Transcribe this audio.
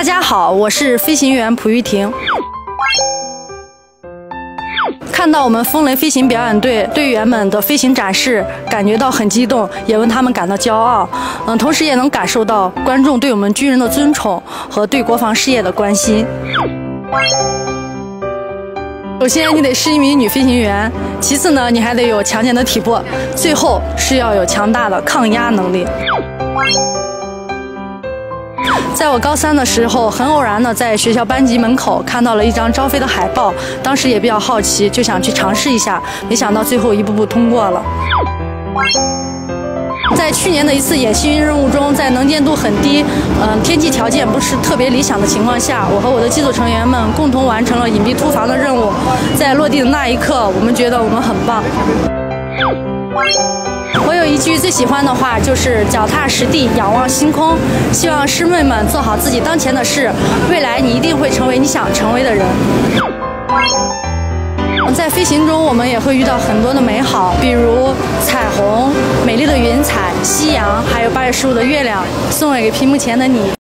大家好，我是飞行员蒲玉婷。看到我们风雷飞行表演队队员们的飞行展示，感觉到很激动，也为他们感到骄傲。嗯，同时也能感受到观众对我们军人的尊崇和对国防事业的关心。首先，你得是一名女飞行员；其次呢，你还得有强健的体魄；最后是要有强大的抗压能力。在我高三的时候，很偶然的在学校班级门口看到了一张招飞的海报，当时也比较好奇，就想去尝试一下，没想到最后一步步通过了。在去年的一次演习任务中，在能见度很低，嗯，天气条件不是特别理想的情况下，我和我的机组成员们共同完成了隐蔽突防的任务。在落地的那一刻，我们觉得我们很棒。我有一句最喜欢的话，就是脚踏实地，仰望星空。希望师妹们做好自己当前的事，未来你一定会成为你想成为的人。在飞行中，我们也会遇到很多的美好，比如彩虹、美丽的云彩、夕阳，还有八月十五的月亮。送给屏幕前的你。